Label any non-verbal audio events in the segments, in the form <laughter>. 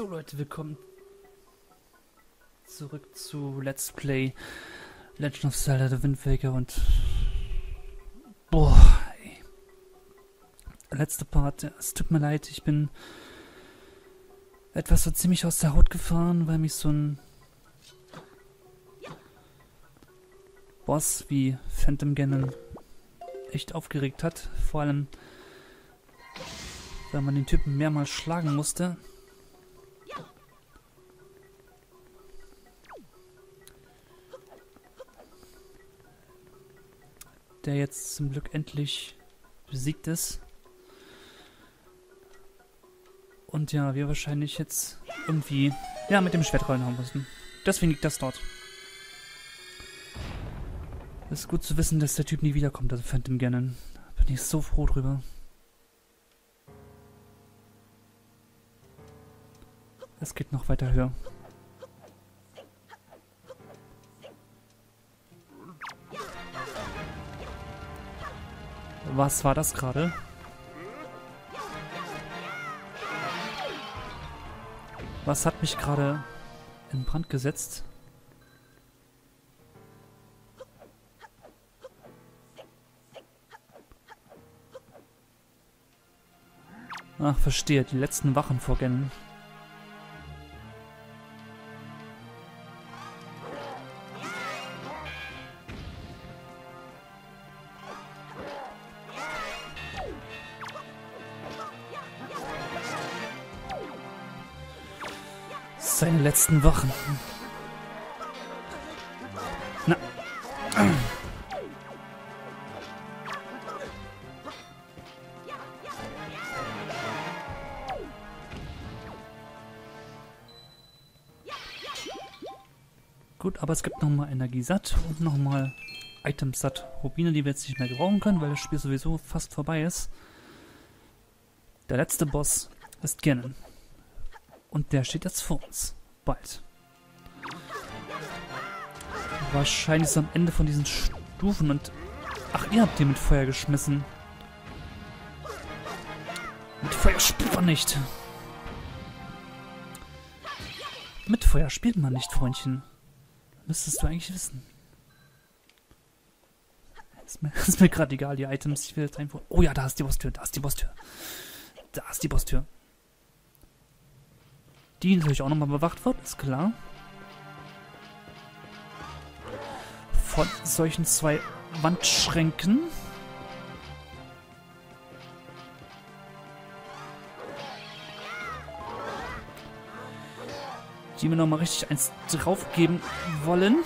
So Leute, willkommen zurück zu Let's Play Legend of Zelda The Wind Waker und boah, ey. Letzte Part, es tut mir leid, ich bin etwas so ziemlich aus der Haut gefahren, weil mich so ein Boss wie Phantom Ganon echt aufgeregt hat, vor allem weil man den Typen mehrmals schlagen musste. Der jetzt zum Glück endlich besiegt ist. Und ja, wir wahrscheinlich jetzt irgendwie ja mit dem Schwert reinhauen müssen. Deswegen liegt das dort. Es ist gut zu wissen, dass der Typ nie wiederkommt, also Phantom Ganon. Bin ich so froh drüber. Es geht noch weiter höher. Was war das gerade? Was hat mich gerade in Brand gesetzt? Ach, verstehe. Die letzten Wachen Seine letzten Wochen. Na. Gut, aber es gibt nochmal Energie satt und nochmal Items satt. Rubine, die wir jetzt nicht mehr gebrauchen können, weil das Spiel sowieso fast vorbei ist. Der letzte Boss ist Ganon. Und der steht jetzt vor uns. Bald. Wahrscheinlich ist am Ende von diesen Stufen und... Ach, ihr habt den mit Feuer geschmissen. Mit Feuer spielt man nicht. Mit Feuer spielt man nicht, Freundchen. Müsstest du eigentlich wissen. Ist mir, <laughs> ist mir gerade egal, die Items. Ich will jetzt einfach... Oh ja, da ist die Bosstür, da ist die Bosstür. Da ist die Bosstür. Die natürlich auch nochmal bewacht wird, ist klar. Von solchen zwei Wandschränken. Die mir nochmal richtig eins draufgeben wollen.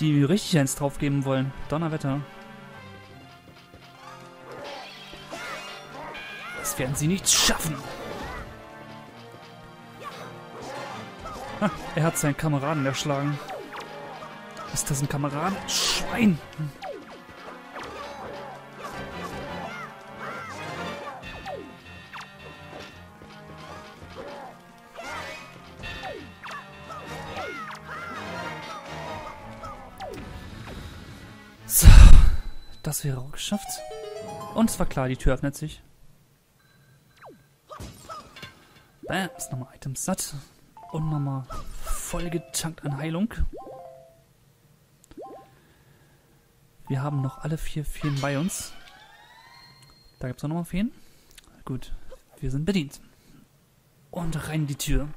Die mir richtig eins draufgeben wollen. Donnerwetter. Werden sie nicht schaffen. Ha, er hat seinen Kameraden erschlagen. Ist das ein Kameraden? Schwein! So, das wäre auch geschafft. Und es war klar, die Tür öffnet sich. Bam, ist nochmal Items satt. Und nochmal voll getankt an Heilung. Wir haben noch alle vier Feen bei uns. Da gibt es auch nochmal Feen. Gut, wir sind bedient. Und rein in die Tür.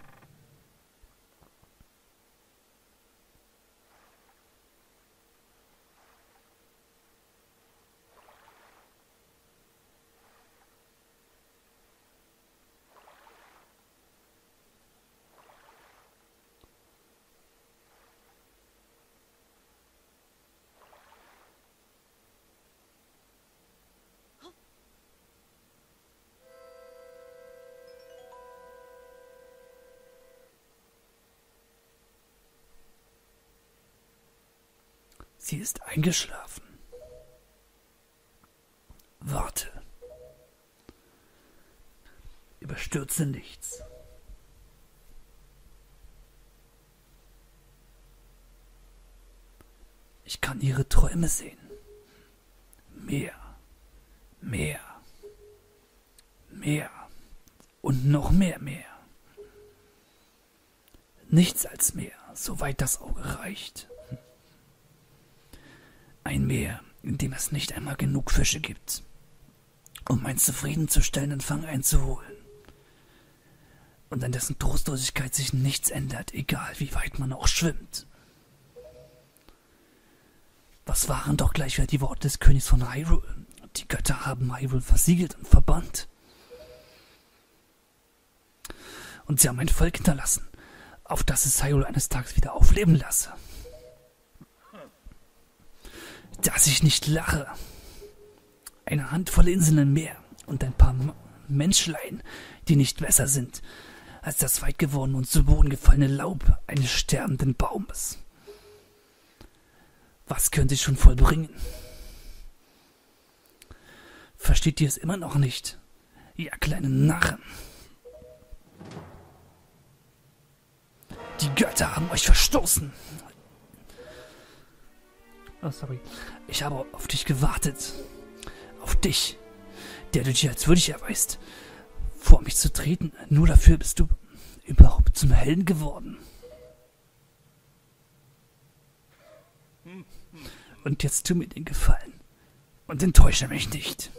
Sie ist eingeschlafen. Warte. Überstürze nichts. Ich kann ihre Träume sehen. Mehr, mehr. Meer und noch mehr Meer. Nichts als Meer, soweit das Auge reicht. Ein Meer, in dem es nicht einmal genug Fische gibt, um einen zufriedenzustellenden Fang einzuholen. Und an dessen Trostlosigkeit sich nichts ändert, egal wie weit man auch schwimmt. Was waren doch gleich wieder die Worte des Königs von Hyrule? Die Götter haben Hyrule versiegelt und verbannt. Und sie haben ein Volk hinterlassen, auf das es Hyrule eines Tages wieder aufleben lasse. Dass ich nicht lache. Eine Handvoll Inseln im Meer und ein paar Menschlein, die nicht besser sind als das weit gewordene und zu Boden gefallene Laub eines sterbenden Baumes. Was könnte ich schon vollbringen? Versteht ihr es immer noch nicht? Ihr kleinen Narren. Die Götter haben euch verstoßen. Oh, sorry. Ich habe auf dich gewartet. Auf dich, der du dich als würdig erweist, vor mich zu treten. Nur dafür bist du überhaupt zum Helden geworden. Und jetzt tu mir den Gefallen und enttäusche mich nicht.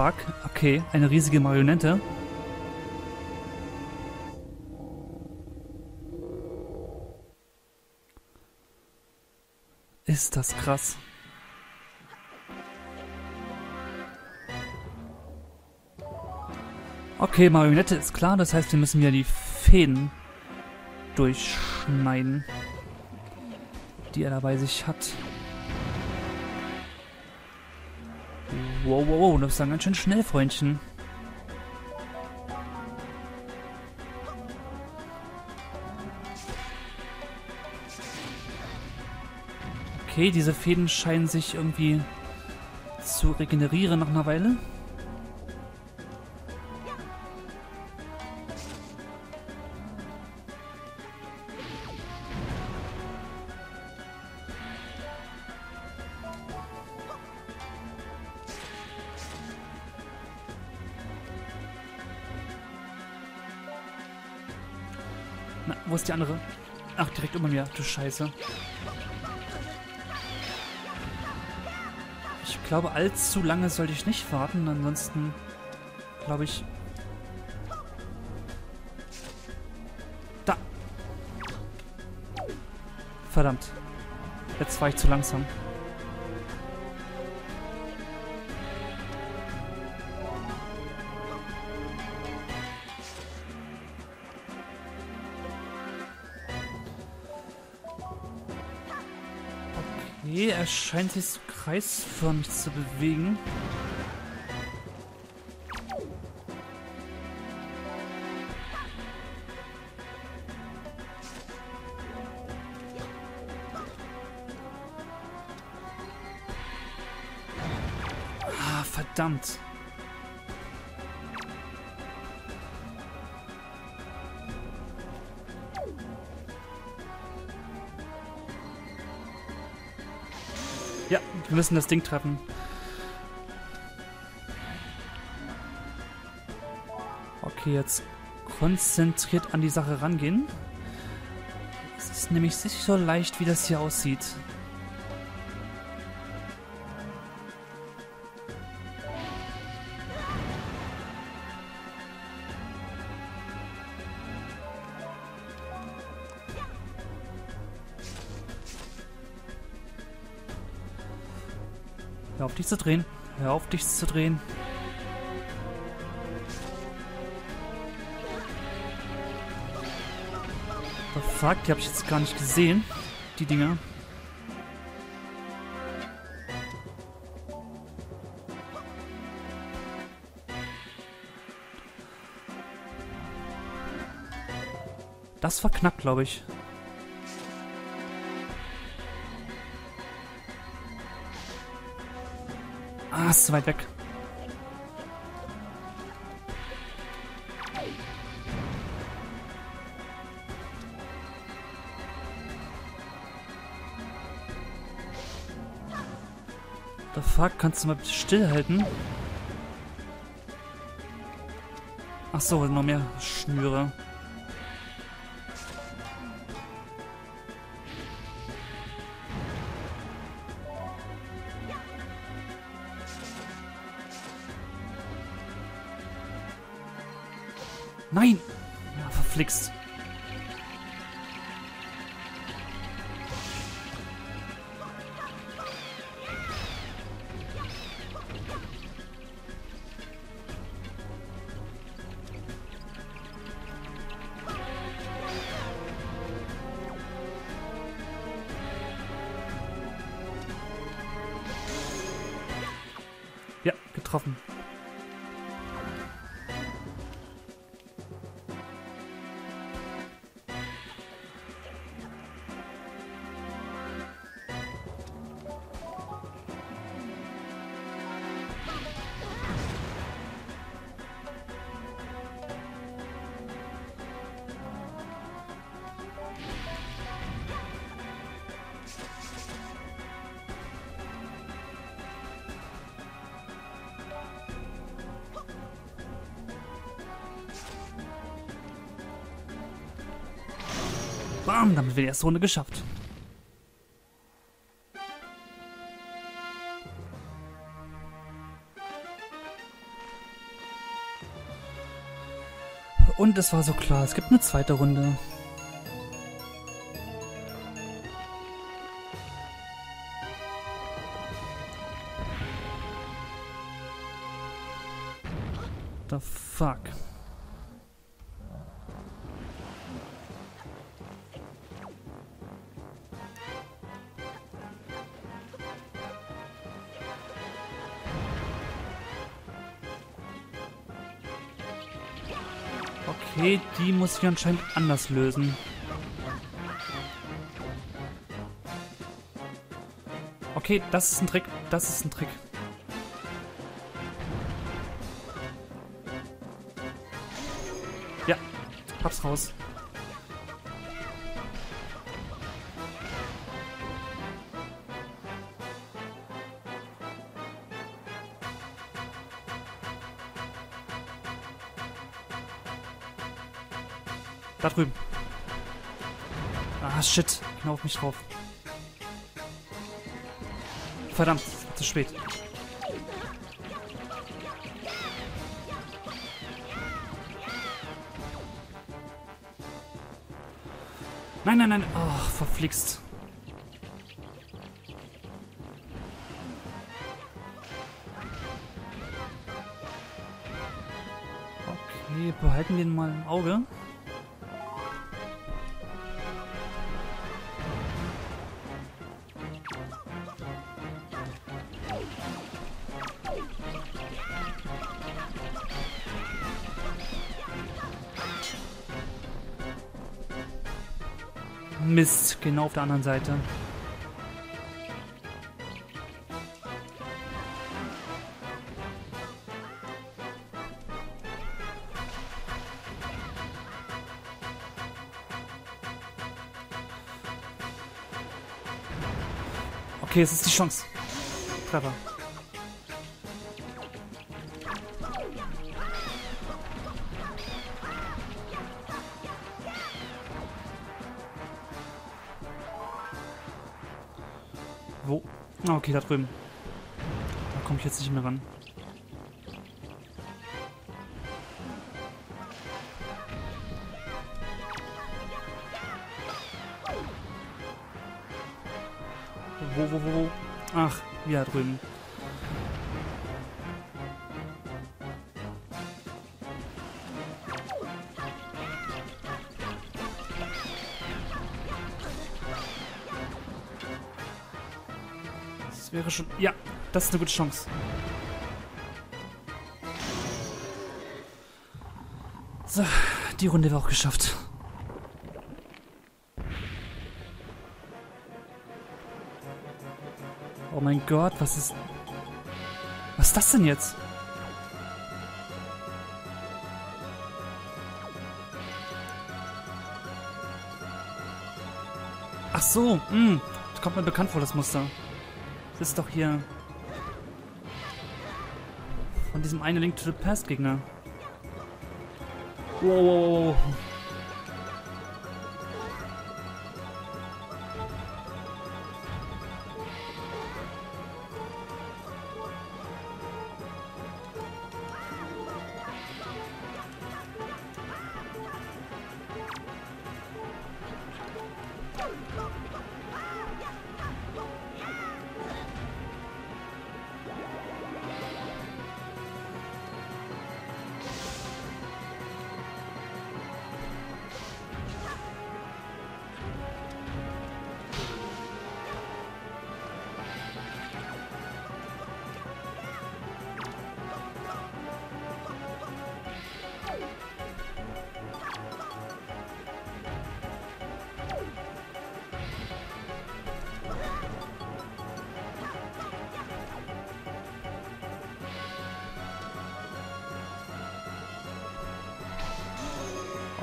Fuck? Okay, eine riesige Marionette. Ist das krass. Okay, Marionette ist klar, das heißt, wir müssen ja die Fäden durchschneiden, die er dabei sich hat. Wow, wow, wow, das ist dann ganz schön schnell, Freundchen. Okay, diese Fäden scheinen sich irgendwie zu regenerieren nach einer Weile. Die andere? Ach, direkt über mir. Du Scheiße. Ich glaube, allzu lange sollte ich nicht warten. Ansonsten, glaube ich... Da! Verdammt. Jetzt war ich zu langsam. Er scheint sich so kreisförmig zu bewegen. Ah, verdammt. Wir müssen das Ding treffen. Okay, jetzt konzentriert an die Sache rangehen. Es ist nämlich nicht so leicht, wie das hier aussieht. Auf dich zu drehen. Hör auf dich zu drehen. Oh fuck, die habe ich jetzt gar nicht gesehen. Die Dinger. Das war knapp, glaube ich. Ah, ist zu weit weg. The fuck, kannst du mal bitte stillhalten? Ach so, noch mehr Schnüre. Nein! Ja, verflixt. Ja, getroffen. Bam, damit wir die erste Runde geschafft. Und es war so klar, es gibt eine zweite Runde. Okay, die muss ich anscheinend anders lösen. Okay, das ist ein Trick. Das ist ein Trick. Ja, hab's raus. Da drüben. Ah, shit. Genau auf mich drauf. Verdammt, zu spät. Nein, nein, nein. Oh, verflixt. Okay, behalten wir ihn mal im Auge. Genau auf der anderen Seite. Okay, es ist die Chance. Treffer. Okay, da drüben. Da komme ich jetzt nicht mehr ran. Wo, wo, wo, wo? Ach, ja, drüben. Wäre schon... Ja, das ist eine gute Chance. So, die Runde war auch geschafft. Oh mein Gott, was ist... Was ist das denn jetzt? Ach so, mh. Hm. Das kommt mir bekannt vor, das Muster. Ist doch hier... Von diesem einen Link to the Past Gegner. Wow, wow, wow.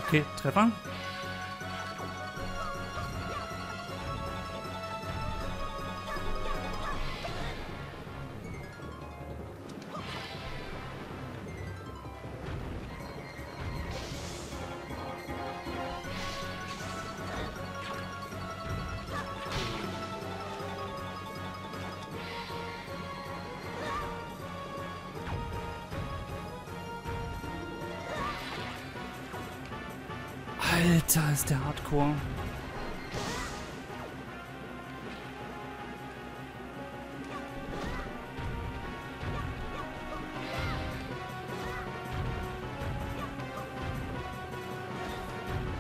Okay, Treffer. Alter, ist der Hardcore.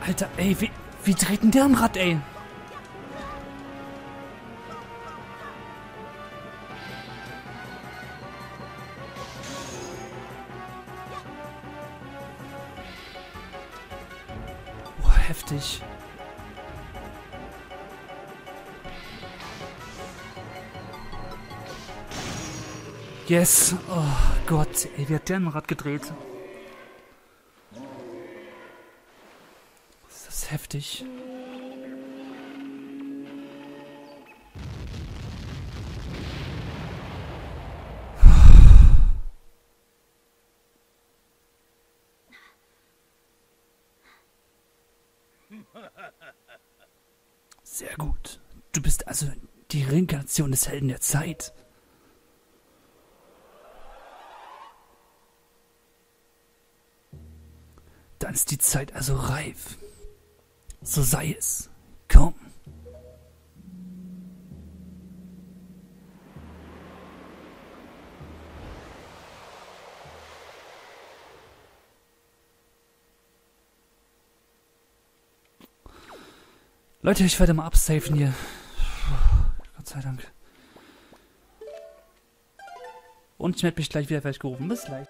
Alter, ey, wie, wie dreht denn der am Rad, ey? Yes. Oh Gott, ey, wie hat der ein Rad gedreht? Das ist heftig. Sehr gut. Du bist also die Reinkarnation des Helden der Zeit. Dann ist die Zeit also reif. So sei es. Komm. Leute, ich werde mal absafen hier. Gott sei Dank. Und ich werde mich gleich wieder fertig gerufen. Bis gleich.